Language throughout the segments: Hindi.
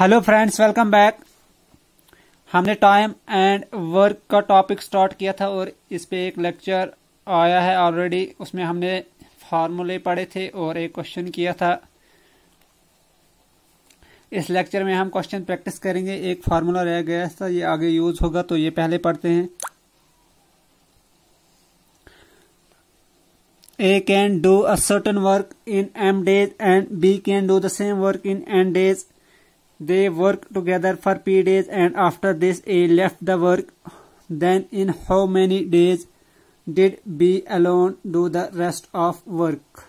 हेलो फ्रेंड्स वेलकम बैक हमने टाइम एंड वर्क का टॉपिक स्टार्ट किया था और इस पे एक लेक्चर आया है ऑलरेडी उसमें हमने फार्मूले पढ़े थे और एक क्वेश्चन किया था। इस लेक्चर में हम क्वेश्चन प्रैक्टिस करेंगे। एक फार्मूला रह गया था। ये आगे यूज़ होगा तो ये पहले पढ़ते हैं। A can do a certain work in m days and B can do the same work in n days. They work together for p days and after this A left the work. Then in how many days did B alone do the rest of work?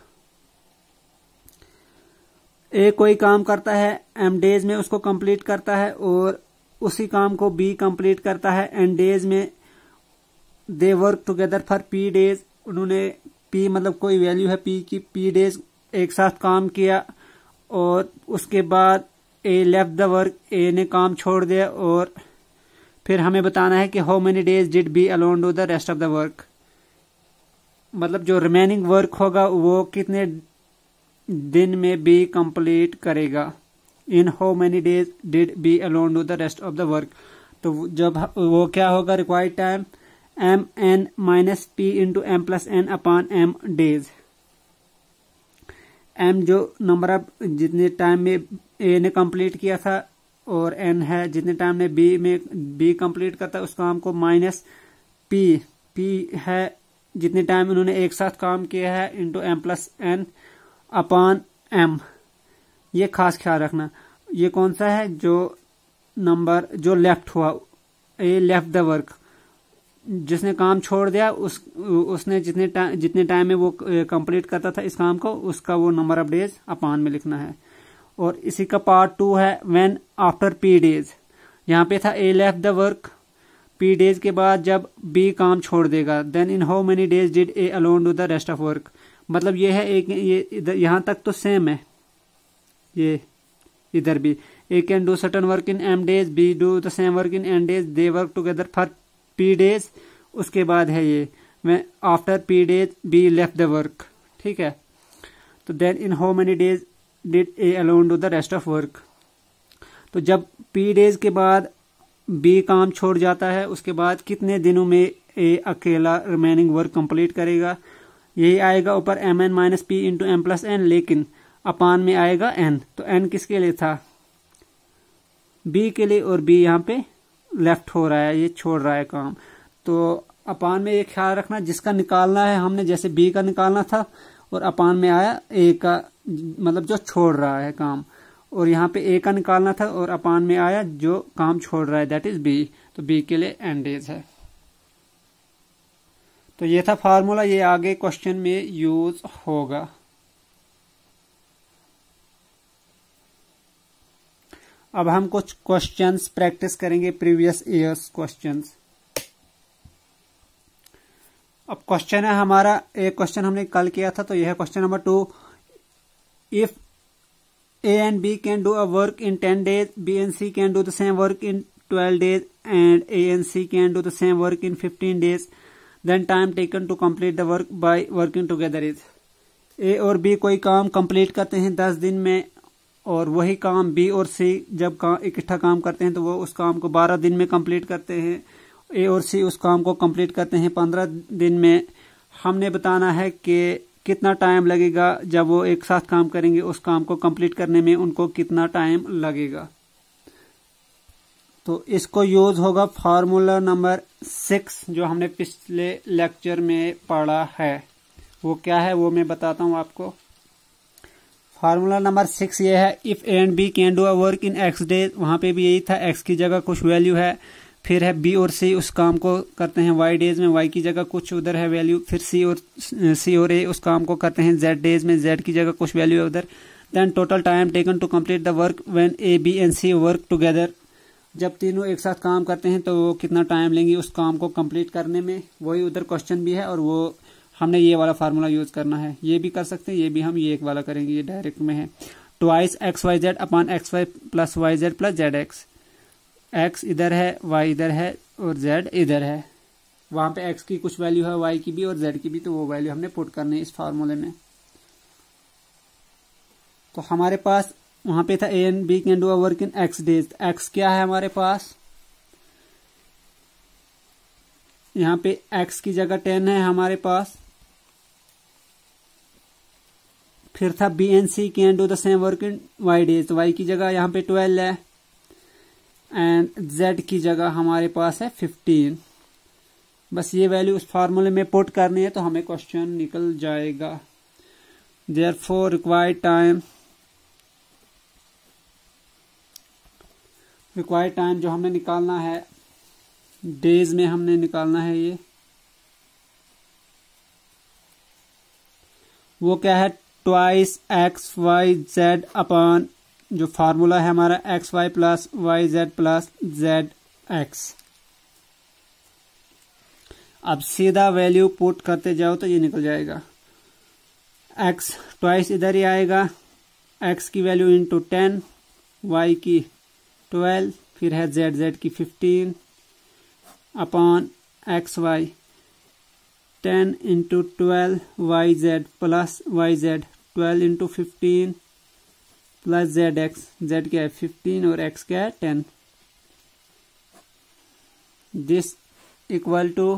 A कोई काम करता है एम डेज़ में उसको कंप्लीट करता है और उसी काम को बी कंप्लीट करता है एन डेज़ में they work together for P days उन्होंने पी मतलब कोई वैल्यू है पी की पी डेज़ एक साथ काम किया और उसके बाद A left the work A ने काम छोड़ दिया और फिर हमें बताना है कि how many days did B alone do the rest of the work मतलब जो रिमेनिंग वर्क होगा, वो कितने दिन में बी कंप्लीट करेगा? In how many days did B alone do the rest of the work तो जब वो क्या होगा? Required time M N minus P into M plus N upon M days M जो नंबर ऑफ़ जितने टाइम में ए ने कंप्लीट किया था और एन है, जितने टाइम में बी में बी कंप्लीट करता उस काम को माइनस पी पी है, जितने टाइम उन्होंने एक साथ काम किया है into M plus N upon M ये खास ख्याल रखना। ये कौन सा है जो नंबर जो लेफ़्ट हुआ? ए लेफ़्ट द वर्क जिसने काम छोड़ दिया, उस, उसने जितने टाइम जितने टाइम में वो कंप्लीट करता था इस काम को, उसका वो नंबर ऑफ़ डेज़ अपान में लिखना है। और इसी का पार्ट टू है व्हेन आफ्टर पी डेज़ यहाँ पे था A left the work P days के बाद जब बी काम छोड़ देगा then in how many days did A alone do the rest of work मतलब ये है, एक, ये यहाँ तक तो सेम है। ये, इधर भी। A can do certain work in M days B do the same work in N days they work together for P days उसके बाद है ये। मैं after P days B left the work ठीक है? तो then in how many days did A alone do the rest of work तो जब पी डेज़ के बाद बी काम छोड़ जाता है, उसके बाद कितने दिनों में ए अकेला रिमेनिंग वर्क कंप्लीट करेगा? यही आएगा ऊपर M N minus P into M plus N लेकिन अपान में आएगा एन तो एन किसके लिए था? बी के लिए और बी यहाँ पे? लेफ़्ट हो रहा है, ये छोड़ रहा है काम। तो अपान में एक ख्याल रखना, जिसका निकालना है हमने, जैसे बी का निकालना था, और अपान में आया, ए का मतलब जो छोड़ रहा है काम। और यहाँ पे ए का निकालना था, और अपान में आया, जो काम छोड़ रहा है दैट इज़ बी तो बी के लिए एंडेज है। तो ये था फार्मूला ये आगे क्वेश्चन में यूज़ होगा। अब हम कुछ क्वेश्चंस प्रैक्टिस करेंगे प्रीवियस ईयर्स क्वेश्चंस अब क्वेश्चन है हमारा, एक क्वेश्चन हमने कल किया था तो यह question number two if A and B can do a work in ten days B and C can do the same work in twelve days and A and C can do the same work in fifteen days then time taken to complete the work by working together is A और बी कोई काम कंप्लीट करते हैं, दस दिन में और वही काम बी और सी जब का, इकट्ठा काम करते हैं तो वो उस काम को बारह दिन में कंप्लीट करते हैं। ए और सी उस काम को कंप्लीट करते हैं पंद्रह दिन में। हमने बताना है कि कितना टाइम लगेगा जब वो एक साथ काम करेंगे उस काम को कंप्लीट करने में उनको कितना टाइम लगेगा। तो इसको यूज़ होगा फार्मूला नंबर सिक्स जो हमने पिछले लेक्चर में पढ़ा है। वो क्या है वो मैं बताता हूँ आपको। फार्मूला नंबर सिक्स ये है if A and B can do a work in X days वहाँ पे भी यही था एक्स की जगह कुछ वैल्यू है, फिर है बी और सी उस काम को करते हैं वाई डेज़ में वाई की जगह कुछ उधर है वैल्यू फिर सी और सी और ए उस काम को करते हैं जेड डेज़ में जेड की जगह कुछ वैल्यू है उधर। Then total time taken to complete the work when A B and C work together जब तीनों एक साथ काम करते हैं तो वो कितना टाइम लेंगे उस काम को कंप्लीट करने में, वही उधर क्वेश्चन भी है और वो हमने ये वाला फार्मूला यूज़ करना है। ये भी कर सकते हैं, ये भी हम ये एक वाला करेंगे, ये डायरेक्ट में है। Twice X Y Z upon X Y plus Y Z plus Z X X इधर है वाई इधर है और जेड इधर है। वहाँ पे एक्स की कुछ वैल्यू है वाई की भी और जेड की भी तो वो वैल्यू हमने पुट करनी है इस फार्मूले में। तो हमारे पास वहाँ पे था A and B can do a work in X days X क्या है हमारे पास? यहाँ पे एक्स की जगह टेन है हमारे पास। फिर था B and C can do the same work in Y days Y की जगह यहाँ पे ट्वेल्व है। एंड जेड की जगह हमारे पास है फिफ्टीन बस ये वैल्यू उस फार्मूले में पुट करनी है तो हमें क्वेश्चन निकल जाएगा। Therefore required time required time जो हमें निकालना है डेज़ में हमने निकालना है ये। वो क्या है? Twice X Y Z upon जो फार्मूला है हमारा X Y plus Y Z plus Z X अब सीधा वैल्यू पुट करते जाओ तो ये निकल जाएगा। एक्स ट्वाइस इधर ही आएगा। एक्स की वैल्यू इंटू टेन वाई की ट्वेल्व फिर है जेड जेड की fifteen upon X Y ten into twelve Y Z plus Y Z twelve into fifteen plus Z X Z क्या है? फिफ्टीन और एक्स क्या है? Ten this equal to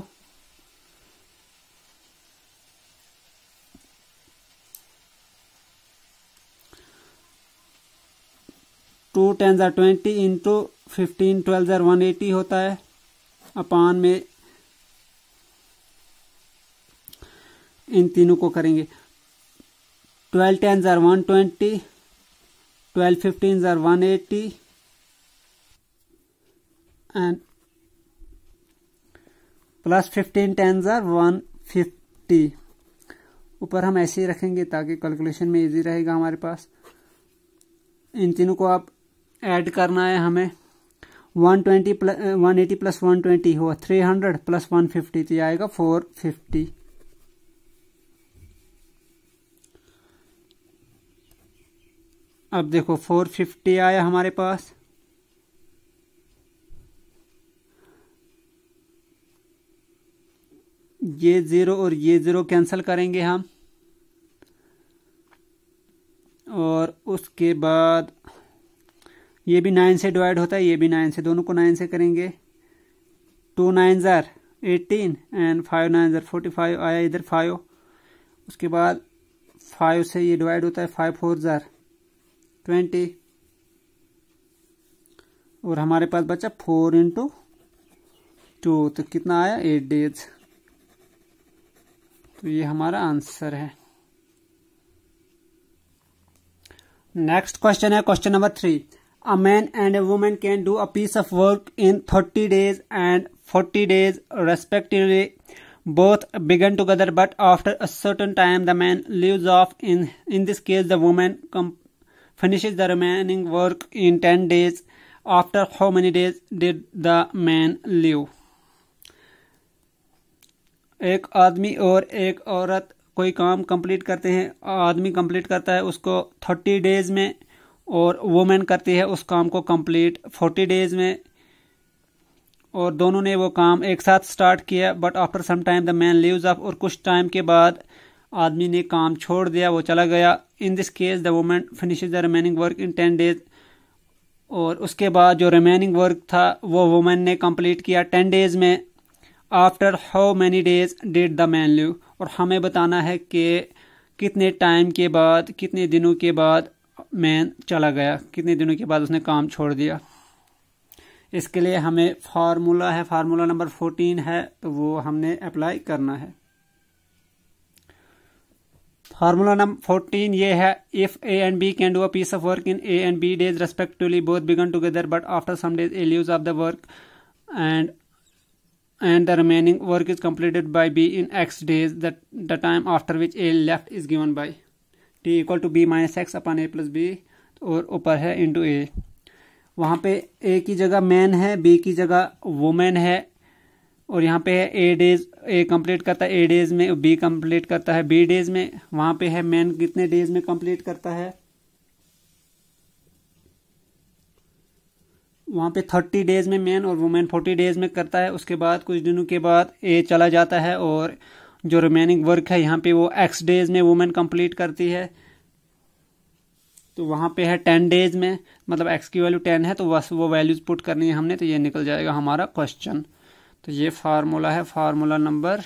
two ten tsar twenty into fifteen twelve ज़ार वन एटी होता है। अपान में इन तीनों को करेंगे। ट्वेल्व टेन ज़ार one twenty, twelve fifteen tsar one eighty and plus fifteen ten tsar one fifty ऊपर हम ऐसे ही रखेंगे ताकि कैलकुलेशन में इजी रहेगा हमारे पास। इन तीनों को आप ऐड करना है हमें। 120 plus one eighty plus one twenty हुआ three hundred plus one fifty तो आएगा फोर फिफ्टी अब देखो फोर फिफ्टी आया हमारे पास। ये ज़ीरो और ये ज़ीरो कैंसिल करेंगे हम। और उसके बाद ये भी नाइन से डिवाइड होता है, ये भी नाइन से, दोनों को नाइन से करेंगे। Two nine tsar eighteen and five nine tsar forty five आया इधर फाइव उसके बाद फाइव से ये डिवाइड होता है फाइव फोर ज़ार ट्वेंटी। और हमारे पास बचा फोर इंटू टू तो कितना आया? Eight days. तो ये हमारा आंसर है। नेक्स्ट क्वेश्चन है question number three. A man and a woman can do a piece of work in thirty days and forty days respectively both began together but after a certain time the man leaves off in in this case the woman finishes the remaining work in 10 days. After how many days did the man leave एक आदमी और एक औरत कोई काम कंप्लीट करते हैं, आदमी कंप्लीट करता है उसको थर्टी डेज़ में और वुमेन करती है उस काम को कंप्लीट फोर्टी डेज़ में। और दोनों ने वो काम एक साथ स्टार्ट किया but after some time the man leaves up और कुछ टाइम के बाद आदमी ने काम छोड़ दिया, वो चला गया। In this case the woman finish the remaining work in ten days और उसके बाद जो रिमेनिंग वर्क था, वो वुमेन ने कंप्लीट किया टेन डेज़ में। After how many days did the man leave और हमें बताना है कि कितने टाइम के बाद, कितने दिनों के बाद मैन चला गया। कितने दिनों के बाद उसने काम छोड़ दिया। इसके लिए हमें फार्मूला है। फार्मूला नंबर फोर्टीन है तो वो हमने अप्लाई करना है। फार्मूला नंबर फोर्टीन ये है if A and B can do a piece of work in A and B days respectively both began together but after some days A leaves off the work and the remaining work is completed by b in x days, that, the time after which a left is given by T equal to B minus X upon A plus B और ऊपर है इंटू ए वहाँ पे ए की जगह मैन है बी की जगह वुमेन है और यहाँ पे है ए डेज़ ए कंप्लीट करता है ए डेज़ में बी कंप्लीट करता है बी डेज़ में, वहाँ पे है मैन कितने डेज़ में कंप्लीट करता है? वहाँ पे थर्टी डेज़ में मैन और वुमेन फोर्टी डेज़ में करता है, उसके बाद, कुछ दिनों के बाद ए चला जाता है और जो रिमेनिंग वर्क है, यहाँ पे वो एक्स डेज़ में वुमेन कंप्लीट करती है। तो वहाँ पे है टेन डेज़ में मतलब एक्स की वैल्यू टेन है तो बस वो वैल्यूज़ पुट करनी है हमने तो ये निकल जाएगा हमारा क्वेश्चन तो ये फार्मूला है, फार्मूला नंबर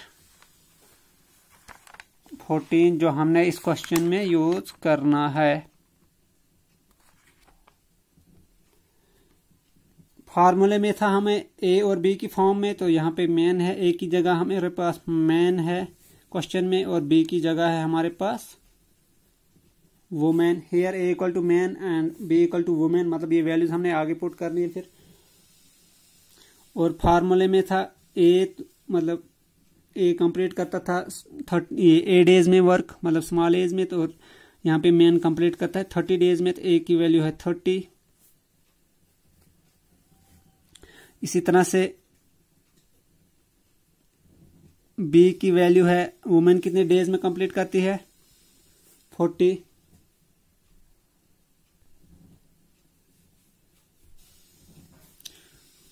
फोर्टीन जो हमने इस क्वेश्चन में यूज़ करना है। फार्मूले में था हमें ए और बी की फॉर्म में तो यहाँ पे मैन है ए की जगह हमारे पास मैन है, क्वेश्चन में, और बी की जगह है हमारे पास women here A equal to man and B equal to women मतलब ये वैल्यूज़ हमने आगे पुट करनी है फिर। और फार्मूले में था ए मतलब ए कंप्लीट करता था थर्टी ए डेज़ में वर्क मतलब स्मॉल एज में तो यहाँ पे मैन कंप्लीट करता है। थर्टी डेज़ में तो ए की वैल्यू है थर्टी इसी तरह से बी की वैल्यू है वुमेन कितने डेज़ में कंप्लीट करती है? फोर्टी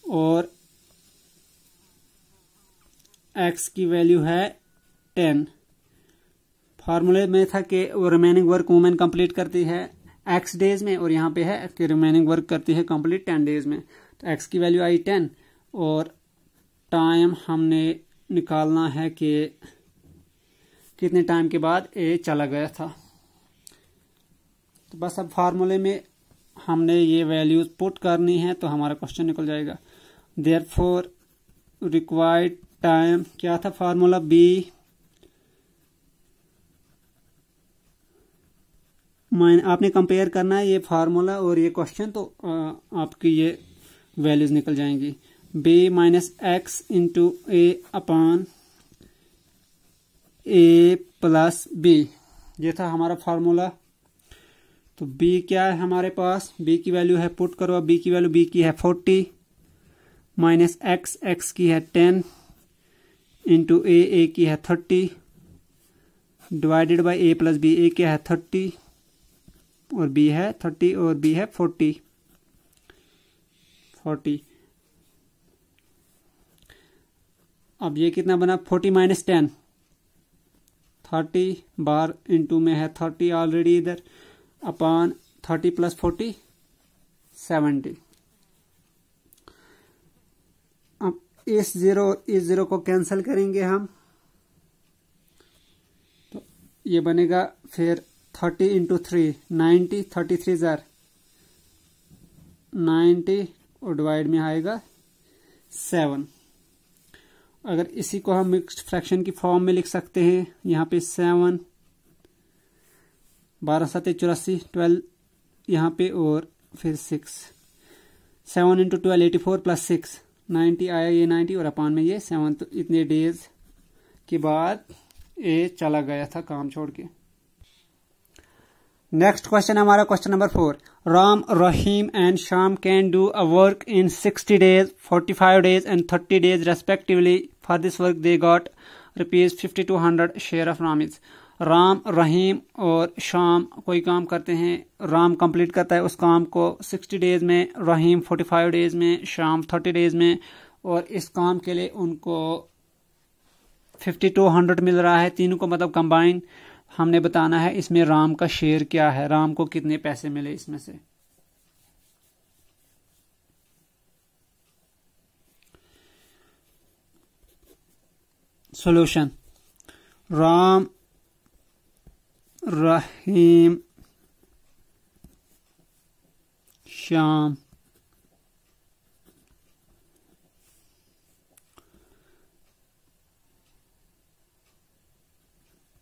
और एक्स की वैल्यू है टेन फार्मूले में था कि रिमेनिंग वर्क वुमेन कंप्लीट करती है एक्स डेज़ में, और यहाँ पे है कि रिमेनिंग वर्क करती है कंप्लीट टेन डेज़ में. तो एक्स की वैल्यू आई टेन और टाइम हमने निकालना है कि कितने टाइम के बाद ए चला गया था. तो बस अब फार्मूले में हमने ये वैल्यूज़ पुट करनी है तो हमारा क्वेश्चन निकल जाएगा. देयर फोर रिक्वायर्ड टाइम क्या था फार्मूला बी? माइन आपने कंपेयर करना है ये फार्मूला और ये क्वेश्चन तो आपकी ये वैल्यूज़ निकल जाएँगी। B minus x into A upon A plus B ये था हमारा फार्मूला। तो बी क्या है हमारे पास? बी की वैल्यू है पुट करो। बी की वैल्यू बी की है फोर्टी माइनस एक्स एक्स की है टेन इंटू ए ए की है thirty divided by A plus B A क्या है थर्टी और बी है थर्टी और बी है फोर्टी फोर्टी अब ये कितना बना? फोर्टी माइनस टेन थर्टी बार इंटू में है थर्टी ऑलरेडी इधर. Upon thirty plus forty seventy अब इस ज़ीरो और इस ज़ीरो को कैंसिल करेंगे हम। तो ये बनेगा फिर thirty into three ninety, thirty three jar. Ninety और डिवाइड में आएगा सेवन। अगर इसी को हम मिक्स्ड फ्रैक्शन की फॉर्म में लिख सकते हैं, यहाँ पे सेवन, बारह सत्य चौरासी, ट्वेल्व, यहाँ पे और फिर six. Seven into twelve eighty four plus six ninety आया ये नाइन्टी और अपान में ये सेवन तो इतने डेज़ के बाद ए चला गया था काम छोड़ के। नेक्स्ट क्वेश्चन हमारा question number four Ram, Rahim and Sham can do a work in sixty days forty five days and thirty days respectively for this work they got rupees fifty two hundred share of Ram is Ram, Rahim और शाम कोई काम करते हैं। राम कंप्लीट करता है उस काम को सिक्सटी डेज़ में, रहीम फोर्टी फाइव डेज़ में, शाम थर्टी डेज़ में और इस काम के लिए उनको फिफ्टी टू हंड्रेड मिल रहा है तीनों को मतलब कंबाइन हमने बताना है इसमें राम का शेयर क्या है, राम को कितने पैसे मिले इसमें से। Solution Ram Rahim. Sham.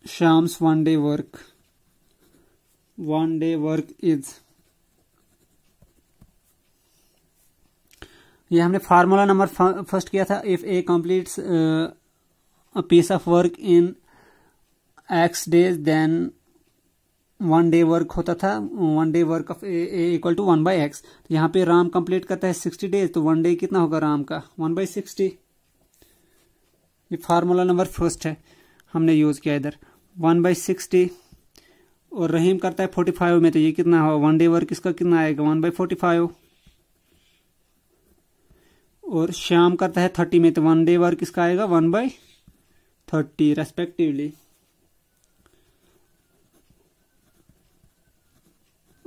Sham's one day work. One day work is ये हमने फार्मूला नंबर फ़र्स्ट किया था। If A completes a piece of work in x days then one day work होता था, one day work of equal to one by x. तो यहाँ पे राम कंप्लीट करता है सिक्सटी डेज़ तो वन डे कितना होगा राम का? One by sixty. ये फार्मूला नंबर फ़र्स्ट है, हमने यूज़ किया इधर। वन बाई सिक्सटी, और रहीम करता है फोर्टी फाइव में तो ये कितना होगा? वन डे वर्क इसका कितना आएगा? One by forty five. और श्याम करता है थर्टी में तो वन डे वर्क इसका आएगा one by thirty respectively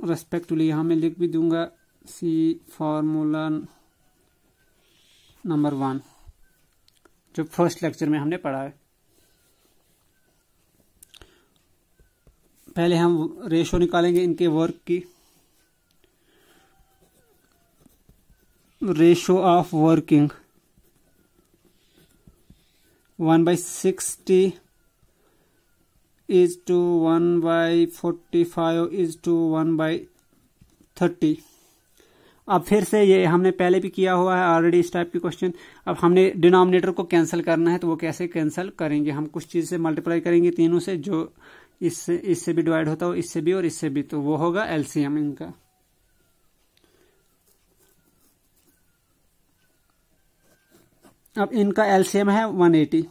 respectively यहाँ मैं लिख भी दूँगा सी फार्मूला नंबर वन जो फ़र्स्ट लेक्चर में हमने पढ़ा है। पहले हम रेशो निकालेंगे इनके वर्क की। Ratio of working one by sixty is to one by forty five is to one by thirty अब फिर से ये हमने पहले भी किया हुआ है ऑलरेडी इस टाइप की क्वेश्चन अब हमने डिनोमिनेटर को कैंसिल करना है तो वो कैसे कैंसिल करेंगे? हम कुछ चीज़ से मल्टीप्लाई करेंगे तीनों से, जो इससे इससे भी डिवाइड होता हो, इससे भी और इससे भी तो वो होगा एलसीएम इनका। अब इनका एलसीएम है 180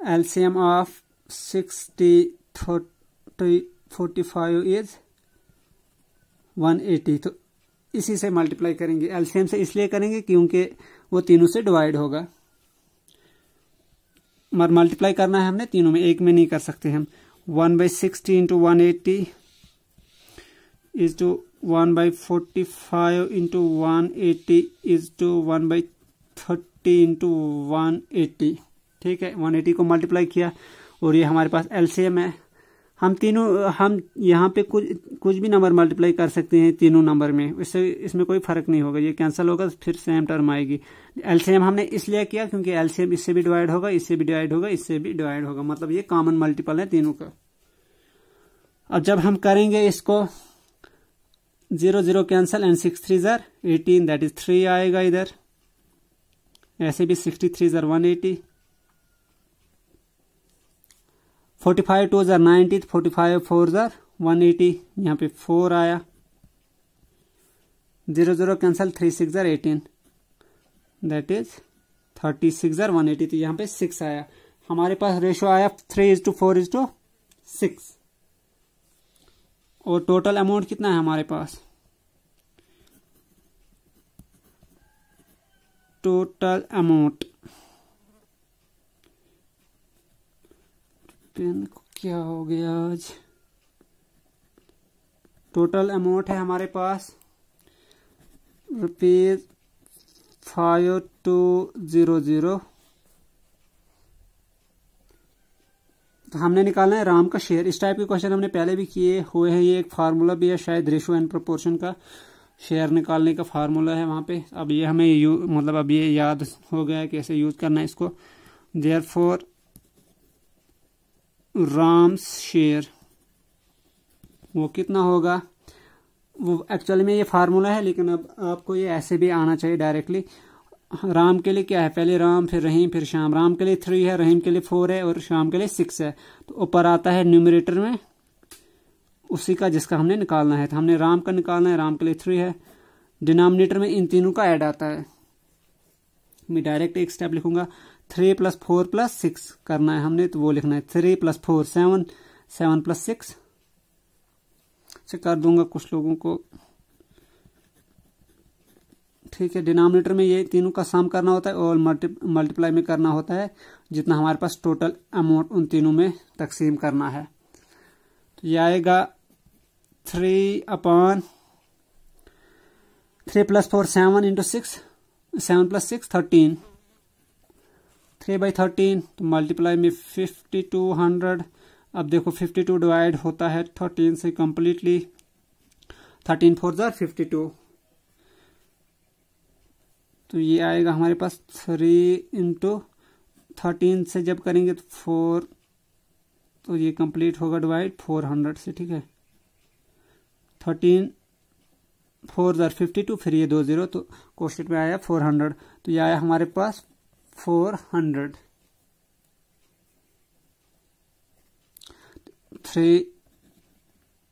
एलसीएम ऑफ़ 60 30 45 इज़ 180 तो इसी से मल्टीप्लाई करेंगे। एलसीएम से इसलिए करेंगे क्योंकि वो तीनों से डिवाइड होगा। मगर मल्टीप्लाई करना है हमने, तीनों में एक में नहीं कर सकते हम। One by sixty into one eighty is to one by forty five into one eighty is to one by thirty into one eighty ठीक है वन एट्टी को मल्टीप्लाई किया। और ये हमारे पास एलसीएम है। हम तीनों, हम यहाँ पे कुछ कुछ भी नंबर मल्टीप्लाई कर सकते हैं तीनों नंबर में। इससे, इसमें कोई फ़र्क नहीं होगा। ये कैंसिल होगा, फिर सेम टर्म आएगी। एलसीएम हमने इसलिए किया क्योंकि एलसीएम इससे भी डिवाइड होगा, इससे भी डिवाइड होगा, इससे भी डिवाइड होगा। मतलब ये कॉमन मल्टीपल है तीनों का। अब जब हम करेंगे इसको zero zero cancel and six three जर एटीन दैट इज़ थ्री आएगा इधर। ऐसे भी सिक्सटी थ्री जर one eighty forty five two jar ninety, forty five four जार वन एटी, यहाँ पे फोर आया। Zero zero cancel, three six jar eighteen. That is thirty six jar one eighty तो यहाँ पे सिक्स आया। हमारे पास रेशो आया three is to four is to six और टोटल अमाउंट कितना है हमारे पास? टोटल अमाउंट पेन को क्या हो गया आज? टोटल अमाउंट है हमारे पास। Rupees five two zero zero तो हमने निकालना है राम का शेयर इस टाइप के क्वेश्चन हमने पहले भी किए हुए हैं। ये एक फार्मूला भी है, शायद रेशो एंड प्रोपोर्शन का। शेयर निकालने का फार्मूला है वहाँ पे। अब ये हमें यू मतलब अब ये याद हो गया है कैसे यूज़ करना है इसको। देयर फोर राम्स शेयर वो कितना होगा? वो एक्चुअली में ये फार्मूला है, लेकिन अब आपको ये ऐसे भी आना चाहिए डायरेक्टली राम के लिए क्या है? पहले राम, फिर रहीम, फिर शाम राम के लिए थ्री है, रहीम के लिए फोर है, और शाम के लिए सिक्स है। तो ऊपर आता है न्यूमरेटर में। उसी का जिसका हमने निकालना है। तो हमने राम का निकालना है, राम के लिए थ्री है। डिनोमिनेटर में इन तीनों का ऐड आता है। मैं डायरेक्ट एक स्टेप लिखूँगा। Three plus four plus six करना है हमने तो वो लिखना है three plus four seven seven plus six से कर दूँगा कुछ लोगों को। ठीक है डिनोमिनेटर में ये तीनों का सम करना होता है और मल्टीप्लाई में करना होता है, जितना हमारे पास टोटल अमाउंट उन तीनों में तकसीम करना है। तो ये आएगा three upon three plus four seven into six seven plus six thirteen three by thirteen तो मल्टीप्लाई में फिफ्टी टू हंड्रेड अब देखो फिफ्टी टू डिवाइड होता है थर्टीन से कम्प्लीटली थर्टीन फोर जार फिफ्टी टू तो ये आएगा हमारे पास थ्री इंटू थर्टीन से जब करेंगे तो फोर तो ये कंप्लीट होगा डिवाइड फोर हंड्रेड से, ठीक है? थर्टीन फोर जार फिफ्टी टू फिर ये दो ज़ीरो तो क्वेश्चन में आया फोर हंड्रेड तो ये आया हमारे पास four hundred three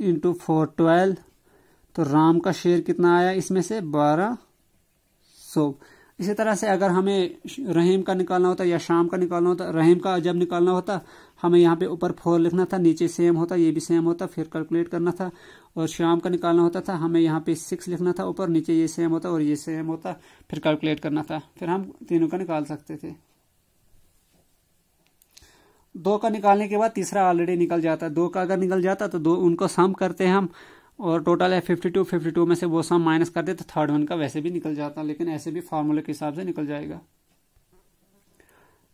into four twelve तो राम का शेयर कितना आया इसमें से? बारह. सौ इसी तरह से अगर हमें रहीम का निकालना होता या शाम का निकालना होता, रहीम का जब निकालना होता, हमें यहाँ पे ऊपर फोर लिखना था, नीचे सेम होता, ये भी सेम होता, फिर कैलकुलेट करना था, और शाम का निकालना होता था, हमें यहाँ पे सिक्स लिखना था ऊपर, नीचे ये सेम होता और ये सेम होता, फिर कैलकुलेट करना था, फिर हम तीनों का निकाल सकते थे। दो का निकालने के बाद तीसरा ऑलरेडी निकल जाता, दो का अगर निकल जाता तो दो उनको सम करते हैं हम और टोटल है फिफ्टी टू फिफ्टी टू में से वो सम माइनस कर दे तो थर्ड वन का वैसे भी निकल जाता लेकिन ऐसे भी फार्मूले के हिसाब से निकल जाएगा।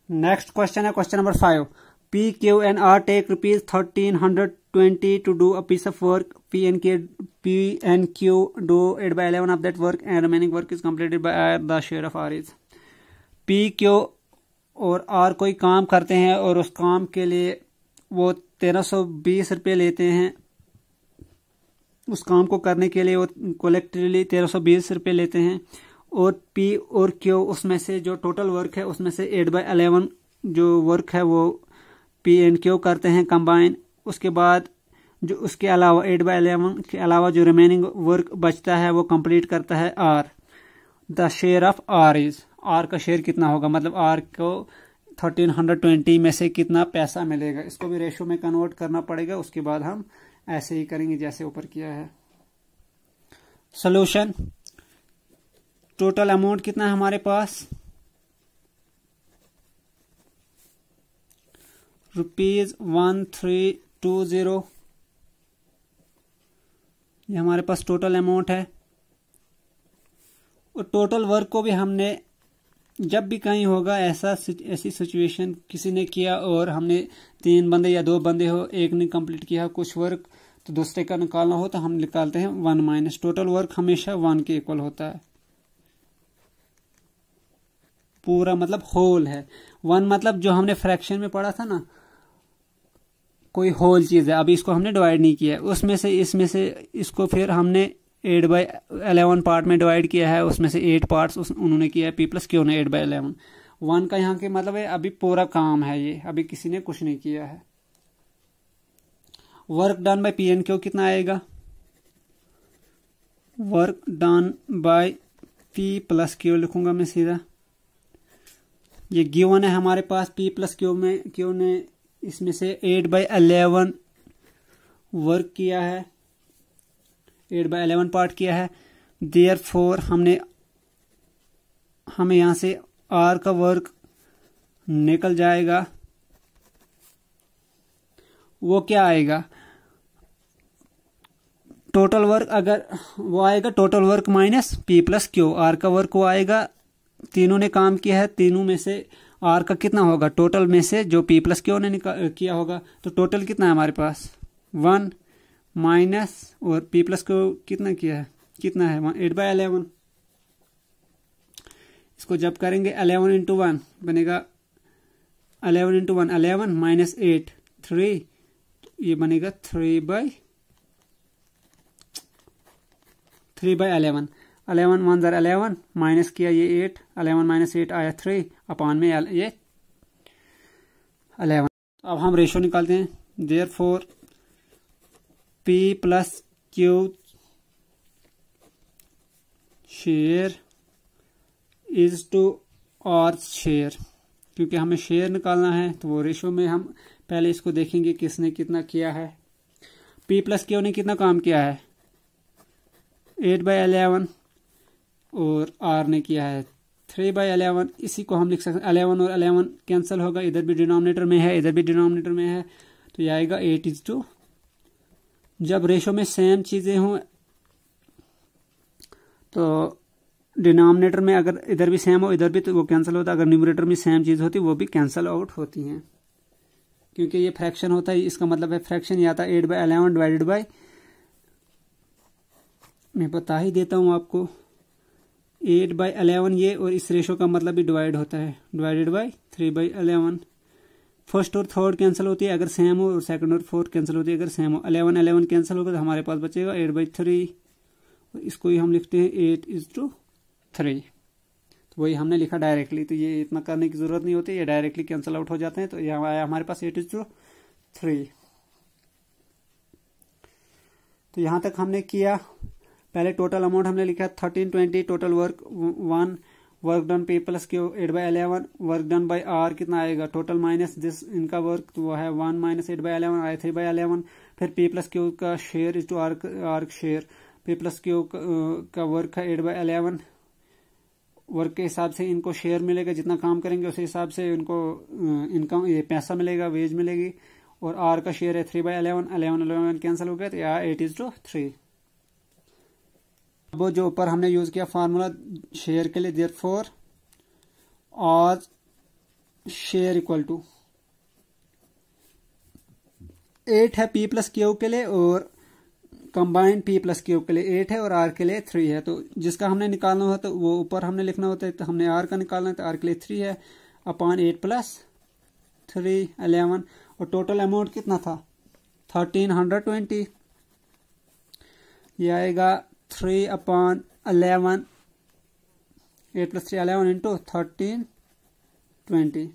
नेक्स्ट क्वेश्चन है question number five P Q N R take rupees thirteen hundred twenty to do a piece of work P N K P N Q do eight by eleven of that work and remaining work is completed by the share of R is P Q और आर कोई काम करते हैं और उस काम के लिए वो तेरह सौ बीस रुपये लेते हैं। उस काम को करने के लिए वो कलेक्टिवली तेरह सौ बीस रुपये लेते हैं। और पी और क्यू उसमें से जो टोटल वर्क है, उसमें से एट बाई अलेवन जो वर्क है, वो पी एंड क्यू करते हैं कंबाइन उसके बाद जो उसके अलावा एट बाई अलेवन के अलावा जो रिमेनिंग वर्क बचता है, वो कंप्लीट करता है R the share of R is R का शेयर कितना होगा? मतलब आर को थर्टीन हंड्रेड ट्वेंटी में से कितना पैसा मिलेगा? इसको भी रेशो में कन्वर्ट करना पड़ेगा। उसके बाद हम ऐसे ही करेंगे जैसे ऊपर किया है। सोल्यूशन टोटल अमाउंट कितना है हमारे पास? Rupees one three two zero ये हमारे पास टोटल अमाउंट है। और टोटल वर्क को भी हमने जब भी कहीं होगा ऐसा ऐसी सिचुएशन किसी ने किया और हमने तीन बंदे या दो बंदे हो, एक ने कंप्लीट किया, कुछ वर्क तो दूसरे का निकालना हो तो हम निकालते हैं वन माइनस टोटल वर्क हमेशा वन के इक्वल होता है। पूरा मतलब होल है। वन मतलब जो हमने फ्रैक्शन में पढ़ा था ना, कोई होल चीज़ है। अभी इसको हमने डिवाइड नहीं किया उसमें से, इसमें से इसको फिर हमने एट बाई अलेवन पार्ट में डिवाइड किया है। उसमें से एट पार्ट्स उन्होंने किया है। पी प्लस क्यों ने एट बाई अलेवन वन का यहाँ के मतलब है, अभी पूरा काम है ये। अभी किसी ने कुछ नहीं किया है। Work done by P N Q कितना आएगा? Work done by P plus Q लिखूँगा मैं सीधा। ये गिवन है हमारे पास पी प्लस क्यू में क्यू ने इसमें से एट बाई अलेवन वर्क किया है। एट बाई अलेवन पार्ट किया है। देयर फोर हमने, हमें यहाँ से आर का वर्क निकल जाएगा। वो क्या आएगा? टोटल वर्क अगर वो आएगा total work minus P plus Q R का वर्क वो आएगा, तीनों ने काम किया है, तीनों में से आर का कितना होगा? टोटल में से जो पी प्लस क्यू ने किया होगा तो टोटल कितना है हमारे पास? वन माइनस और पी प्लस क्यू कितना किया है? कितना है? एट बाई अलेवन इसको जब करेंगे अलेवन इंटू वन बनेगा eleven into one eleven minus eight three ये बनेगा three by three by eleven eleven one जर अलेवन माइनस किया ये एट अलेवन माइनस एट आया थ्री अपान में ये अलेवन अब हम रेशो निकालते हैं। Therefore P plus Q share is to और शेयर क्योंकि हमें शेयर निकालना है तो वो रेशो में हम पहले इसको देखेंगे किसने कितना किया है। पी प्लस क्यू ने कितना काम किया है? एट बाई अलेवन और आर ने किया है थ्री बाई अलेवन इसी को हम लिख सकते हैं। अलेवन और अलेवन कैंसिल होगा, इधर भी डिनोमिनेटर में है, इधर भी डिनोमिनेटर में है तो ये आएगा एट इज़ टू। जब रेशो में सेम चीज़ें हों तो डिनोमिनेटर में अगर इधर भी सेम हो, इधर भी तो वो कैंसिल होता है। अगर न्यूमरेटर में सेम चीज़ होती, वो भी कैंसिल आउट होती हैं। क्योंकि ये फ्रैक्शन होता है, इसका मतलब है फ्रैक्शन ये आता है eight by eleven divided by मैं बता ही देता हूँ आपको। एट बाई अलेवन ये और इस रेशो का मतलब भी डिवाइड होता है। Divided by three by eleven first और थर्ड कैंसिल होती है, अगर सेम हो और सेकंड और फोर्थ कैंसिल होती है, अगर सेम हो। अलेवन अलेवन कैंसिल होगा तो हमारे पास बचेगा एट बाई थ्री और इसको ही हम लिखते हैं एट इज़ टू थ्री तो वही हमने लिखा डायरेक्टली तो ये इतना करने की ज़रूरत नहीं होती, ये डायरेक्टली कैंसिल आउट हो जाते हैं तो ये आया हमारे पास एट इज़ टू थ्री तो यहाँ तक हमने किया पहले टोटल अमाउंट हमने लिखा thirteen twenty total work one work done P plus Q eight by eleven work done by R कितना आएगा? टोटल माइनस दिस इनका वर्क तो वो है one minus eight by eleven I three by eleven फिर पी प्लस क्यू का शेयर इज़ टू आर्क आर्क शेयर पी प्लस क्यू का वर्क है एट बाई अलेवन वर्क के हिसाब से इनको शेयर मिलेगा, जितना काम करेंगे उस हिसाब से इनको इनकम ये पैसा मिलेगा वेज मिलेगी, और आर का शेयर है three by eleven eleven eleven cancel हो गया तो यहाँ एट इज़ टू थ्री वो जो ऊपर हमने यूज़ किया फार्मूला शेयर के लिए देर फोर और शेयर इक्वल टू एट है पी प्लस क्यू के लिए और कंबाइंड पी प्लस क्यू के लिए एट है और आर के लिए थ्री है। तो जिसका हमने निकालना होता है वो ऊपर हमने लिखना होता है तो हमने आर का निकालना है तो आर के लिए थ्री है upon eight plus three eleven और टोटल अमाउंट कितना था? थर्टीन हंड्रेड ट्वेंटी ये आएगा three upon eleven eight plus three eleven into thirteen twenty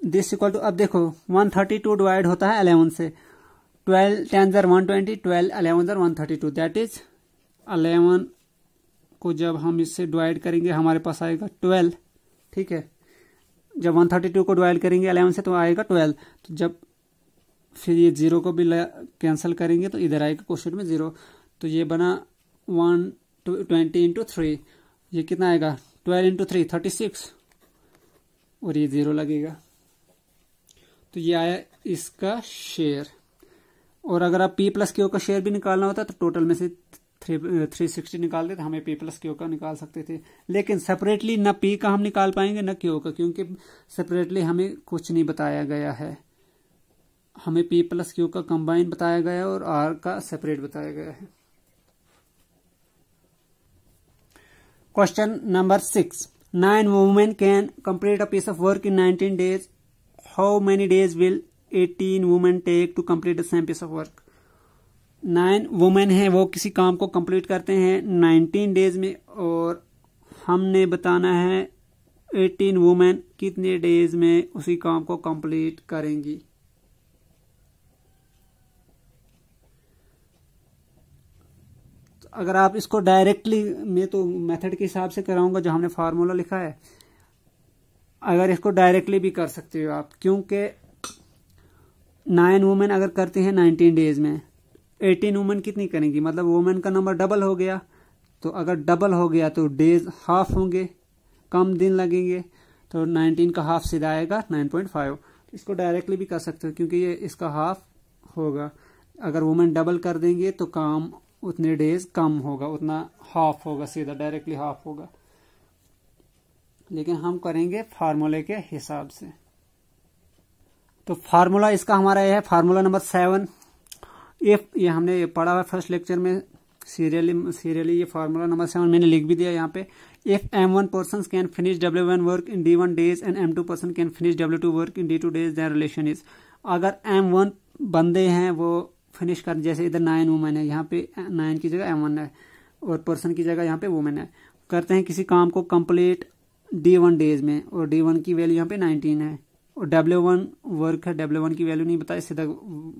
this equal to अब देखो वन थर्टी टू डिवाइड होता है अलेवन से। ट्वेल्व टेन जर वन ट्वेंटी ट्वेल्व अलेवन जर one thirty two that is eleven को जब हम इससे डिवाइड करेंगे, हमारे पास आएगा ट्वेल्व ठीक है? जब वन थर्टी टू को डिवाइड करेंगे अलेवन से तो आएगा ट्वेल्व तो जब फिर ये ज़ीरो को भी कैंसिल करेंगे तो इधर आएगा क्वेश्चन में ज़ीरो। तो ये बना one two twenty into three ये कितना आएगा? Twelve into three thirty six और ये ज़ीरो लगेगा। तो ये आया इसका शेयर और अगर आप पी प्लस क्यू का शेयर भी निकालना होता तो टोटल में से थ्री थ्री सिक्सटी निकाल देते। हमें पी प्लस क्यू का निकाल सकते थे। लेकिन सेपरेटली न पी का हम निकाल पाएँगे, न क्यू का, क्योंकि सेपरेटली हमें कुछ नहीं बताया गया है। हमें पी प्लस क्यू का कंबाइन बताया गया है और आर का सेपरेट बताया गया है। Question number six nine women can complete a piece of work in nineteen days how many days will eighteen women take to complete the same piece of work nine women है, वो किसी काम को कंप्लीट करते हैं नाइनटीन डेज़ में और हमने बताना है एटीन वुमेन कितने डेज़ में उसी काम को कंप्लीट करेंगी। अगर आप इसको डायरेक्टली मैं तो मेथड के हिसाब से कराऊँगा जो हमने फार्मूला लिखा है, अगर इसको डायरेक्टली भी कर सकते हो आप, क्योंकि नाइन वुमेन अगर करते हैं नाइनटीन डेज़ में एटीन वुमेन कितनी करेंगी? मतलब वुमेन का नंबर डबल हो गया तो अगर डबल हो गया तो डेज़ हाफ़ होंगे, कम दिन लगेंगे तो नाइनटीन का हाफ़ सीधा आएगा नाइन पॉइंट फाइव इसको डायरेक्टली भी कर सकते हो, क्योंकि ये इसका हाफ़ होगा। अगर वुमेन डबल कर देंगे तो काम उतने डेज़ कम होगा, उतना हाफ़ होगा, सीधा डायरेक्टली हाफ़ होगा। लेकिन हम करेंगे फार्मूले के हिसाब से। तो फार्मूला इसका हमारा यह है फार्मूला नंबर सेवन इफ़ ये हमने पढ़ा हुआ फ़र्स्ट लेक्चर में सीरियली सीरियली ये फार्मूला नंबर सेवन मैंने लिख भी दिया यहाँ पे। If M one person can finish W one work in D one days and M two person can finish W two work in D two days their relation is अगर एम वन बंदे हैं, वो फिनिश कर, जैसे इधर नाइन वुमेन है यहाँ पे नाइन की जगह एम वन है, और पर्सन की जगह यहाँ पे वुमेन है। करते हैं किसी काम को कंप्लीट डी वन डेज़ में, और डी वन की वैल्यू यहाँ पे नाइनटीन है। और डब्ल्यू वन वर्क है डब्ल्यू वन की वैल्यू नहीं बताया सीधा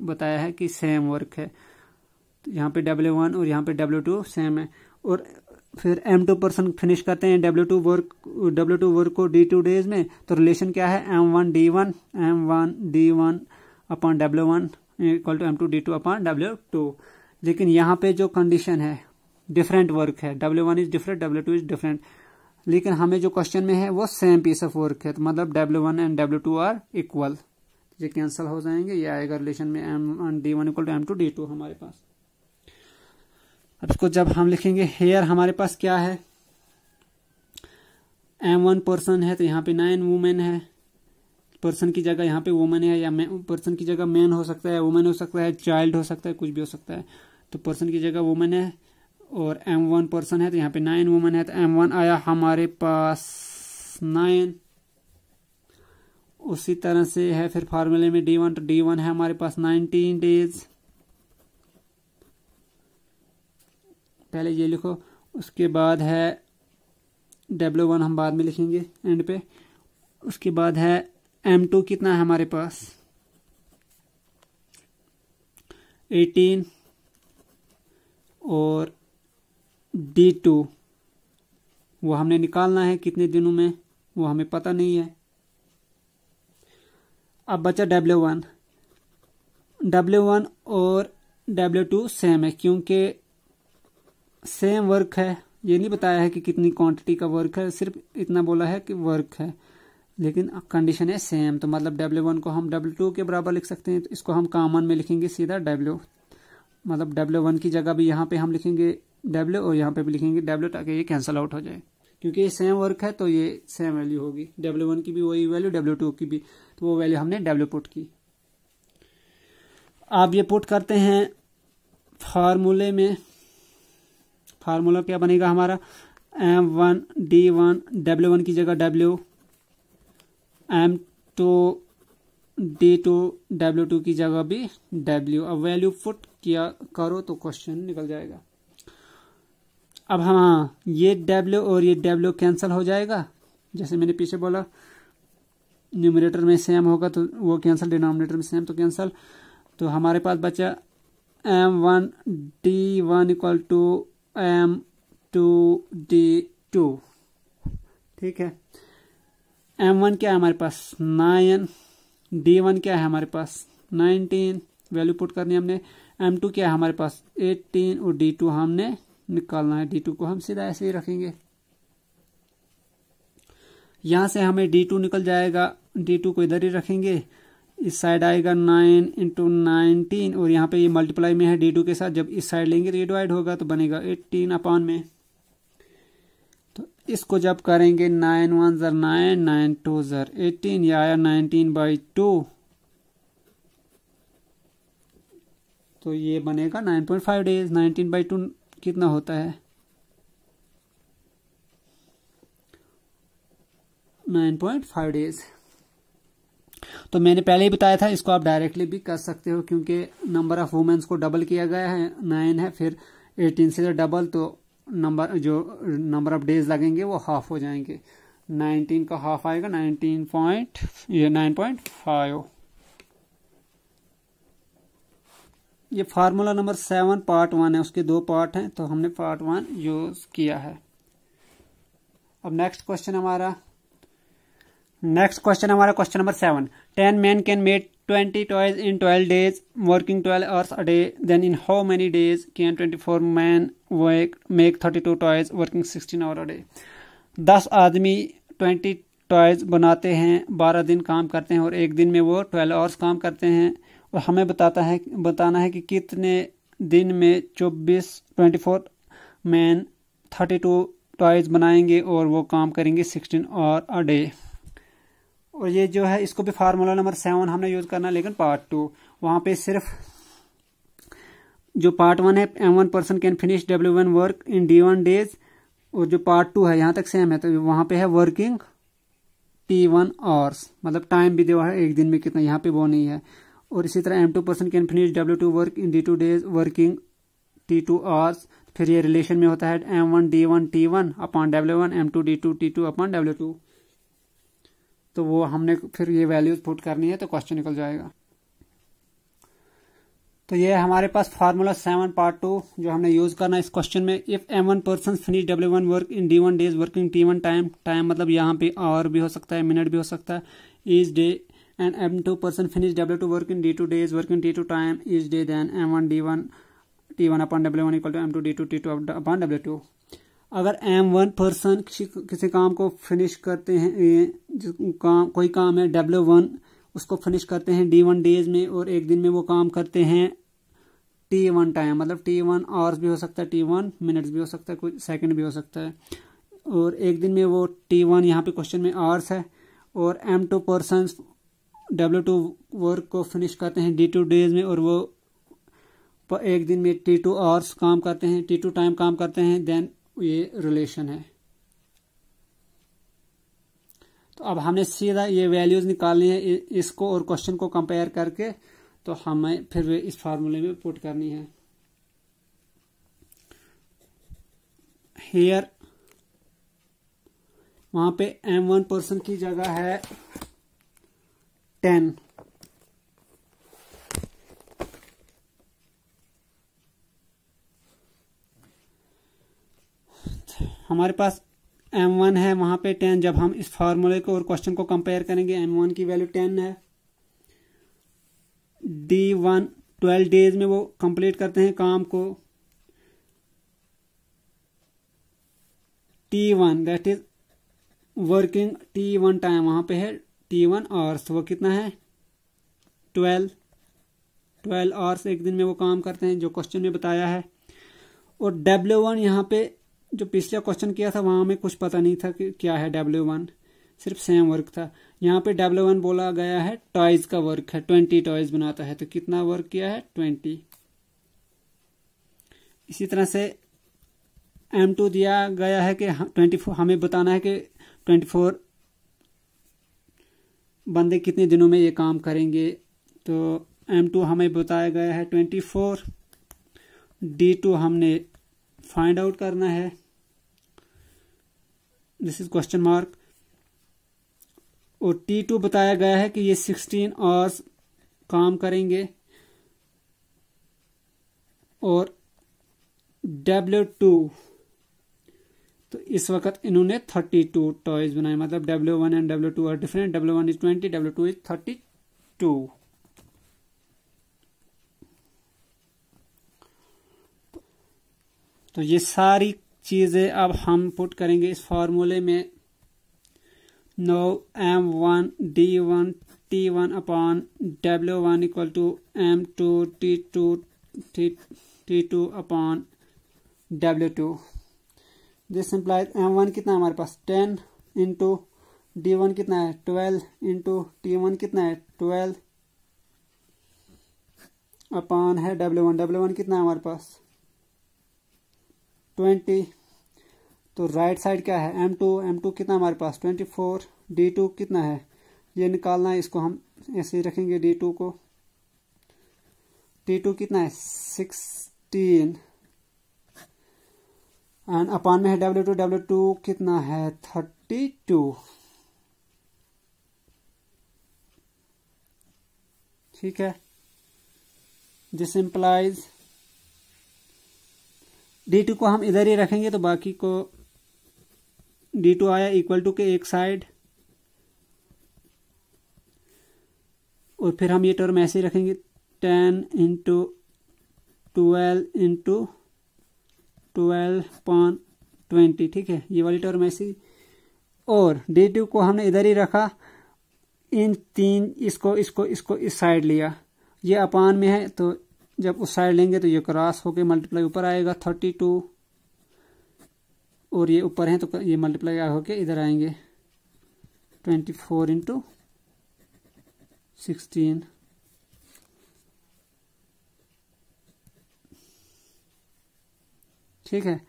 बताया है कि सेम वर्क है। तो यहाँ पे डब्ल्यू वन और यहाँ पे डब्ल्यू टू सेम है। और फिर एम टू पर्सन फिनिश करते हैं W two work W two work को डी टू डेज़ में। तो रिलेशन क्या है? M one D one M one D one upon W one equal to M two D two upon W two लेकिन यहाँ पे जो कंडीशन है डिफरेंट वर्क है. W one is different W two is different लेकिन हमें जो क्वेश्चन में है, वो सेम पीस ऑफ़ वर्क है. तो मतलब W one and W two are equal ये कैंसिल हो जाएँगे. ये आएगा रिलेशन में M D one equal to M two D two हमारे पास. अब इसको जब हम लिखेंगे हेयर हमारे पास क्या है? एम वन पर्सन है तो यहाँ पे नाइन वुमेन है. पर्सन की जगह यहाँ पे वुमेन है या पर्सन की जगह मैन हो सकता है वुमेन हो सकता है चाइल्ड हो सकता है, कुछ भी हो सकता है। तो पर्सन की जगह वुमेन है और एम वन पर्सन है तो यहाँ पे नाइन वुमेन है तो एम वन आया हमारे पास नाइन उसी तरह से है फिर फार्मूले में डी वन तो डी वन है हमारे पास नाइनटीन डेज़ पहले ये लिखो, उसके बाद है डब्ल्यू वन हम बाद में लिखेंगे एंड पे। उसके बाद है एम टू कितना है हमारे पास? एटीन और डी टू वो हमने निकालना है कितने दिनों में? वो हमें पता नहीं है। अब बचा डब्ल्यू वन डब्ल्यू वन और डब्ल्यू टू सेम है, क्योंकि सेम वर्क है। ये नहीं बताया है कि कितनी क्वांटिटी का वर्क है, सिर्फ़ इतना बोला है कि वर्क है। लेकिन कंडीशन है सेम तो मतलब डब्ल्यू वन को हम डब्ल्यू टू के बराबर लिख सकते हैं तो इसको हम कॉमन में लिखेंगे सीधा डब्ल्यू मतलब डब्ल्यू वन की जगह भी यहाँ पे हम लिखेंगे डब्ल्यू और यहाँ पे भी लिखेंगे डब्ल्यू ताकि ये कैंसिल आउट हो जाए। क्योंकि ये सेम वर्क है तो ये सेम वैल्यू होगी। डब्ल्यू वन की भी वही वैल्यू डब्ल्यू टू की भी तो वो वैल्यू हमने डब्ल्यू पुट की। आप ये पुट करते हैं फार्मूले में। फार्मूला क्या बनेगा हमारा? M one D one W one की जगह W M two D two W two की जगह भी डब्ल्यू अब वैल्यू फुट किया करो तो क्वेश्चन निकल जाएगा। अब हाँ ये डब्ल्यू और ये डब्ल्यू कैंसिल हो जाएगा। जैसे मैंने पीछे बोला न्यूमिनेटर में सेम होगा तो वो कैंसिल डिनोमिनेटर में सेम तो कैंसिल तो हमारे पास बचा M one D one equal to M two D two ठीक है? एम वन क्या है हमारे पास? नाइन डी वन क्या है हमारे पास? नाइनटीन वैल्यू पुट करनी हमने। एम टू क्या है हमारे पास? एटीन और डी टू हमने निकालना है। डी टू को हम सीधा ऐसे ही रखेंगे। यहाँ से हमें डी टू निकल जाएगा। डी टू को इधर ही रखेंगे। इस साइड आएगा नाइन इंटू नाइनटीन और यहाँ पे ये मल्टीप्लाई में है डी टू के साथ। जब इस साइड लेंगे तो ये डिवाइड होगा तो बनेगा एट्टीन अपान में। इसको जब करेंगे नाइन वन जर नाइन नाइन टू जर एटीन, ये आया नाइनटीन बाई टू तो ये बनेगा nine point five days, nineteen by two कितना होता है? Nine point five days. तो मैंने पहले ही बताया था, इसको आप डायरेक्टली भी कर सकते हो, क्योंकि नंबर ऑफ़ वुमेन्स को डबल किया गया है, नाइन है, फिर एटीन से डबल तो नंबर, जो नंबर ऑफ़ डेज़ लगेंगे वो हाफ़ हो जाएँगे। नाइनटीन का हाफ़ आएगा, नाइनटीन पॉइंट ये नाइन पॉइंट फाइव ये formula number seven part one है, उसके दो पार्ट हैं तो हमने पार्ट वन यूज़ किया है। अब नेक्स्ट क्वेश्चन हमारा। नेक्स्ट क्वेश्चन हमारा question number seven ten man can made twenty toys in twelve days working twelve hours a day then in how many days can twenty four man work make thirty two toys working sixteen hour a day दस आदमी ट्वेंटी टॉयज बनाते हैं, बारह दिन काम करते हैं और एक दिन में वो ट्वेल्व आवर्स काम करते हैं। और हमें बताता है, बताना है कि कितने दिन में चौबीस twenty four man thirty two toys बनाएँगे और वो काम करेंगे सिक्सटीन आवर अ डे और ये जो है, इसको भी फार्मूला नंबर सेवन हमने यूज़ करना है, लेकिन पार्ट टू वहाँ पे सिर्फ़ जो पार्ट वन है M one person can finish W one work in D one days और जो पार्ट टू है, यहाँ तक सेम है तो वहाँ पे है वर्किंग टी वन आवर्स मतलब टाइम भी दिया है, एक दिन में कितना, यहाँ पे वो नहीं है। और इसी तरह M two person can finish W two work in D two days working T two hours फिर ये रिलेशन में होता है M one D one T one upon W one M two D two T two upon W two तो वो हमने फिर ये वैल्यूज़ पुट करनी है तो क्वेश्चन निकल जाएगा। तो ये हमारे पास फार्मूला सेवन पार्ट टू जो हमने यूज़ करना है इस क्वेश्चन में। If M one person finish W one work in D one days working T one time time मतलब यहाँ पे आवर भी हो सकता है मिनट भी हो सकता है। Each day and M two person finish W two work in D two days working T two time each day then M one D one T one upon W one equal to M two D two T two upon W two अगर एम वन पर्सन किसी किसी काम को फिनिश करते हैं काम कोई काम है डब्ल्यू वन उसको फिनिश करते हैं डी वन डेज़ में और एक दिन में वो काम करते हैं टी वन टाइम मतलब टी वन आवर्स भी हो सकता है टी वन मिनट्स भी हो सकता है कुछ सेकंड भी हो सकता है। और एक दिन में वो टी वन यहाँ पे क्वेश्चन में आवर्स है और M two person W two work को फिनिश करते हैं डी टू डेज़ में और वो एक दिन में टी टू आवर्स काम करते हैं टी टू टाइम काम करते हैं देन ये रिलेशन है। तो अब हमने सीधा ये वैल्यूज़ निकालनी है इसको और क्वेश्चन को कंपेयर करके तो हमें फिर इस फार्मूले में पुट करनी है। हेयर वहाँ पे एम वन पर्सन की जगह है टेन हमारे पास एम वन है, वहाँ पे टेन जब हम इस फार्मूले को और क्वेश्चन को कंपेयर करेंगे एम वन की वैल्यू टेन है। डी वन ट्वेल्व डेज़ में वो कंप्लीट करते हैं काम को। T one that is working T one time वहाँ पे है। टी वन आवर्स वो कितना है? ट्वेल्व ट्वेल्व आवर्स एक दिन में वो काम करते हैं, जो क्वेश्चन में बताया है। और डब्ल्यू वन यहाँ पे जो पिछला क्वेश्चन किया था, वहाँ में कुछ पता नहीं था कि क्या है डब्ल्यू वन सिर्फ़ सेम वर्क था। यहाँ पे डब्ल्यू वन बोला गया है टॉयज का वर्क है। ट्वेंटी टॉयज बनाता है। तो कितना वर्क किया है? ट्वेंटी इसी तरह से एम टू दिया गया है कि ट्वेंटी फोर हमें बताना है कि ट्वेंटी फोर बंदे कितने दिनों में ये काम करेंगे। तो एम टू हमें बताया गया है ट्वेंटी फोर डी टू हमने फाइंड आउट करना है। दिस इज़ क्वेश्चन मार्क और टी टू बताया गया है कि ये सिक्सटीन आवर्स काम करेंगे। और डब्ल्यू टू तो इस वक्त इन्होंने थर्टी टू टॉयज बनाए। मतलब W one and W two are different W one is twenty W two is thirty two तो ये सारी चीज़ें अब हम पुट करेंगे इस फॉर्मूले में। No M one D one T one upon W one equal to M two T two T two upon W two this implies M one कितना है हमारे पास? टेन इंटू डी वन कितना है? ट्वेल्व इंटू टी वन कितना है? ट्वेल्व अपॉन है डब्ल्यू वन डब्ल्यू वन कितना है हमारे पास? ट्वेंटी तो राइट साइड क्या है? एम टू एम टू कितना हमारे पास? ट्वेंटी फोर डी टू कितना है? ये निकालना है, इसको हम ऐसे ही रखेंगे डी टू को। डी टू कितना है? सिक्सटीन एंड अपान में है डब्ल्यू टू डब्ल्यू टू कितना है? थर्टी टू ठीक है? दिस इंप्लाइज डी टू को हम इधर ही रखेंगे तो बाकी को डी टू आया इक्वल टू के एक साइड और फिर हम ये टर्म ऐसे ही रखेंगे ten into twelve into twelve point twenty ठीक है? ये वाली टर्म ऐसी। और डी टू को हमने इधर ही रखा, इन तीन इसको इसको इसको इस साइड लिया। ये अपान में है तो जब उस साइड लेंगे तो ये क्रॉस होके मल्टीप्लाई ऊपर आएगा थर्टी टू और ये ऊपर है तो ये मल्टीप्लाई होके इधर आएँगे। ट्वेंटी फोर इंटू सिक्सटीन ठीक है।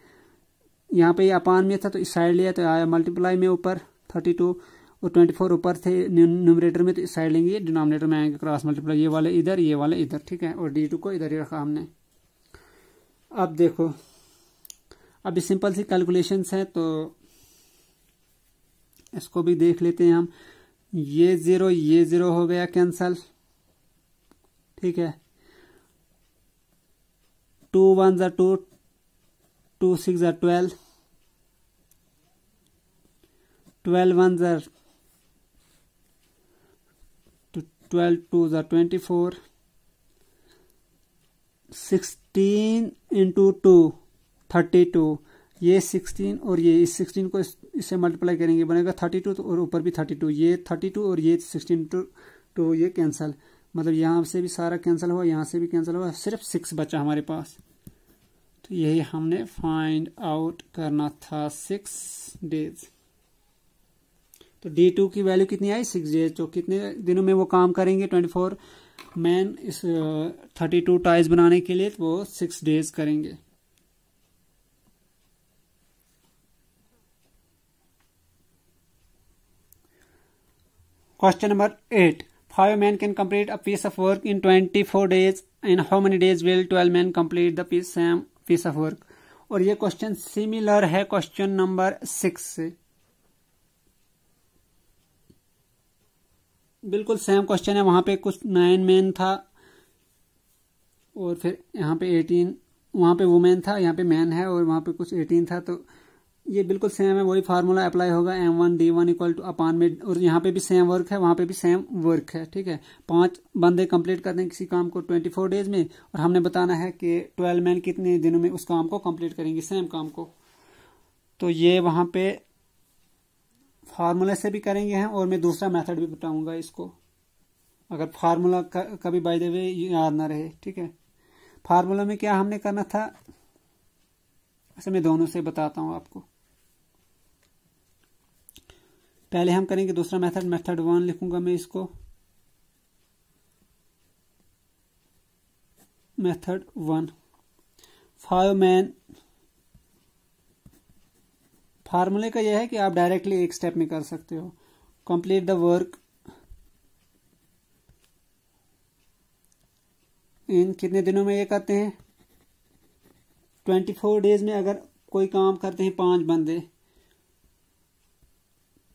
यहाँ पे ये अपान में था तो इस साइड लिया तो आया मल्टीप्लाई में ऊपर थर्टी टू और ट्वेंटी फोर ऊपर थे न्यूमरेटर में तो इस साइड लेंगे डिनोमिनेटर में आएँगे क्रॉस मल्टीप्लाई ये वाले इधर, ये वाले इधर, ठीक है? और डी टू को इधर ही रखा हमने। अब देखो अभी सिंपल सी कैलकुलेशन है तो इसको भी देख लेते हैं हम। ये ज़ीरो ये ज़ीरो हो गया कैंसल ठीक है? टू वन ज़ा टू टू सिक्स ज़ा ट्वेल्व ट्वेल्व वन ज़ा ट्वेल्व टू ज़ा twenty four sixteen into two thirty two ये सिक्सटीन और ये इस सिक्सटीन को इससे मल्टीप्लाई करेंगे, बनेगा थर्टी टू और ऊपर भी थर्टी टू ये थर्टी टू और ये सिक्सटीन टू टू ये कैंसल मतलब यहाँ से भी सारा कैंसिल हुआ, यहाँ से भी कैंसिल हुआ, सिर्फ़ सिक्स बचा हमारे पास. तो यही हमने फाइंड आउट करना था सिक्स डेज़ तो डी टू की वैल्यू कितनी आई? सिक्स डेज़ तो कितने दिनों में वो काम करेंगे? ट्वेंटी फोर मैन इस थर्टी टू टाइज बनाने के लिए तो वो सिक्स डेज़ करेंगे। Question number eight five man can complete a piece of work in twenty four days in how many days will twelve man complete the piece same piece of work और ये क्वेश्चन सिमिलर है क्वेश्चन नंबर सिक्स से। बिल्कुल सेम क्वेश्चन है, वहाँ पे कुछ नाइन मैन था, और फिर यहाँ पे एटीन वहाँ पे वुमेन था, यहाँ पे मैन है, और वहाँ पे कुछ एटीन था तो ये बिल्कुल सेम है, वही फार्मूला अप्लाई होगा M one D one equal to upon में, और यहाँ पे भी सेम वर्क है, वहाँ पे भी सेम वर्क है, ठीक है? पाँच बंदे कंप्लीट कर दें किसी काम को ट्वेंटी फोर डेज़ में, और हमने बताना है कि ट्वेल्व मैन कितने दिनों में उस काम को कंप्लीट करेंगे सेम काम को। तो ये वहाँ पे फार्मूले से भी करेंगे हैं, और मैं दूसरा मेथड भी बताऊँगा इसको। अगर फार्मूला कभी बाय द वे याद ना रहे, ठीक है? फार्मूला में क्या हमने करना था? ऐसे मैं दोनों से बताता हूँ आपको। पहले हम करेंगे दूसरा मेथड मेथड वन लिखूँगा मैं इसको। Method one. फाइव मैन फार्मूले का यह है कि आप डायरेक्टली एक स्टेप में कर सकते हो। कंप्लीट द वर्क इन कितने दिनों में ये करते हैं? ट्वेंटी फोर डेज़ में अगर कोई काम करते हैं पाँच बंदे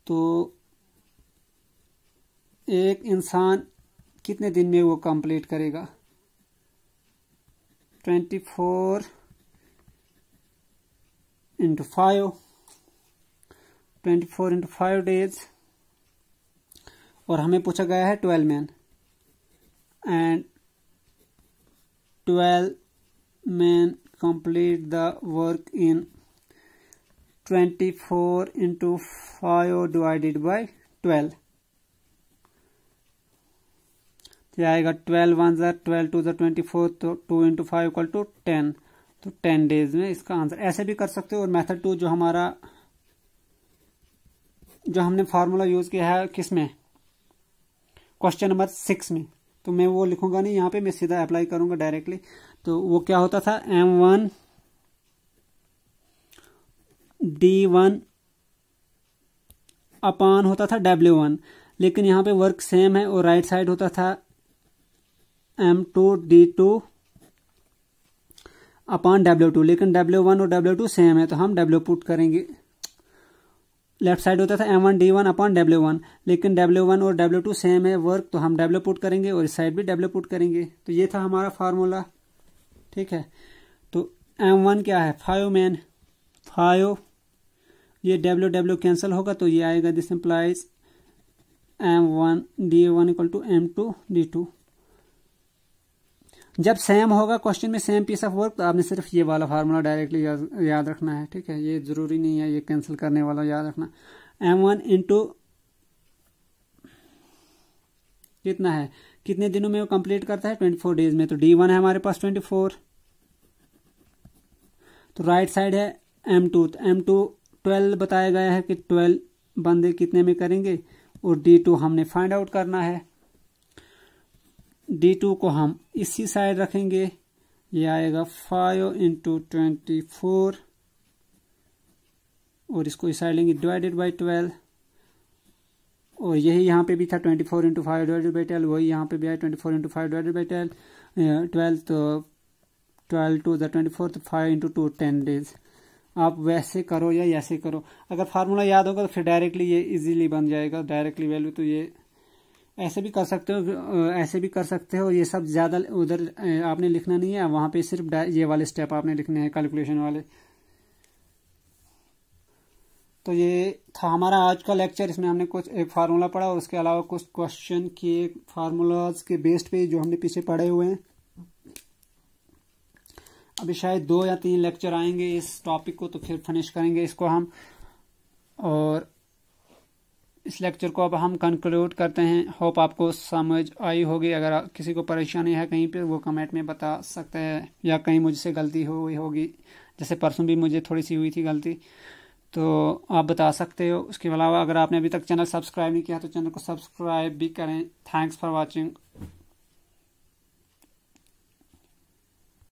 तो एक इंसान कितने दिन में वो कंप्लीट करेगा? Twenty four into five twenty four into five days और हमें पूछा गया है twelve man and twelve man complete the work in twenty four into five divided by twelve तो आएगा ट्वेल्व वन ज़र ट्वेल्व टू ज़र ट्वेंटी फोर तो two into five equal to ten तो टेन डेज़ में इसका आंसर ऐसे भी कर सकते हो और मेथड टू जो हमारा जो हमने फार्मूला यूज़ किया है किसमें? क्वेश्चन नंबर सिक्स में। तो मैं वो लिखूँगा नहीं, यहाँ पे मैं सीधा अप्लाई करूँगा डायरेक्टली तो वो क्या होता था? M one D one upon होता था डब्ल्यू वन लेकिन यहाँ पे वर्क सेम है और राइट साइड होता था M two D two upon W two लेकिन डब्ल्यू वन और डब्ल्यू टू सेम है तो हम डब्ल्यू पुट करेंगे। लेफ़्ट साइड होता था M one D one upon W one लेकिन डब्ल्यू वन और डब्ल्यू टू सेम है वर्क तो हम डब्ल्यू पुट करेंगे और इस साइड भी डब्ल्यू पुट करेंगे। तो ये था हमारा फार्मूला ठीक है? तो एम वन क्या है? फाइव मैन फाइव ये डब्ल्यू डब्ल्यू कैंसिल होगा तो ये आएगा this implies M one D one equal to M two D two जब सेम होगा क्वेश्चन में सेम पीस ऑफ़ वर्क तो आपने सिर्फ़ ये वाला फार्मूला डायरेक्टली या, याद रखना है ठीक है? ये ज़रूरी नहीं है ये कैंसिल करने वाला याद रखना। एम वन इंटू कितना है? कितने दिनों में वो कंप्लीट करता है? ट्वेंटी फोर डेज़ में। तो डी वन है हमारे पास ट्वेंटी फोर तो राइट साइड है एम टू तो एम टू ट्वेल्व बताया गया है कि ट्वेल्व बंदे कितने में करेंगे? और डी टू हमने फाइंड आउट करना है। डी टू को हम इसी साइड रखेंगे। ये आएगा फाइव इंटू ट्वेंटी फोर और इसको इस साइड लेंगे डिवाइडेड बाई ट्वेल्व और यही यहाँ पे भी था twenty four into five divided by twelve वही यहाँ पे भी आया twenty four into five divided by twelve twelve तो twelve two the twenty four तो five into two ten days आप वैसे करो या ऐसे करो। अगर फार्मूला याद होगा तो फिर डायरेक्टली ये इजीली बन जाएगा। डायरेक्टली वैल्यू तो ये ऐसे भी कर सकते हो ऐसे भी कर सकते हो, ये सब ज़्यादा उधर आपने लिखना नहीं है, वहाँ पे सिर्फ़ ये वाले स्टेप आपने लिखने हैं कैलकुलेशन वाले। तो ये था हमारा आज का लेक्चर इसमें हमने कुछ एक फार्मूला पढ़ा और उसके अलावा कुछ क्वेश्चन किए फार्मूलाज के बेस्ड पे जो हमने पीछे पढ़े हुए हैं। अभी शायद दो या तीन लेक्चर आएँगे इस टॉपिक को तो फिर फिनिश करेंगे इसको हम, और इस लेक्चर को अब हम कंक्लूड करते हैं। होप आपको समझ आई होगी। अगर किसी को परेशानी है कहीं पे, वो कमेंट में बता सकते हैं। या कहीं मुझसे गलती हुई होगी। जैसे परसों भी मुझे थोड़ी सी हुई थी गलती तो आप बता सकते हो। उसके अलावा अगर आपने अभी तक चैनल सब्सक्राइब नहीं किया तो चैनल को सब्सक्राइब भी करें। Thanks for watching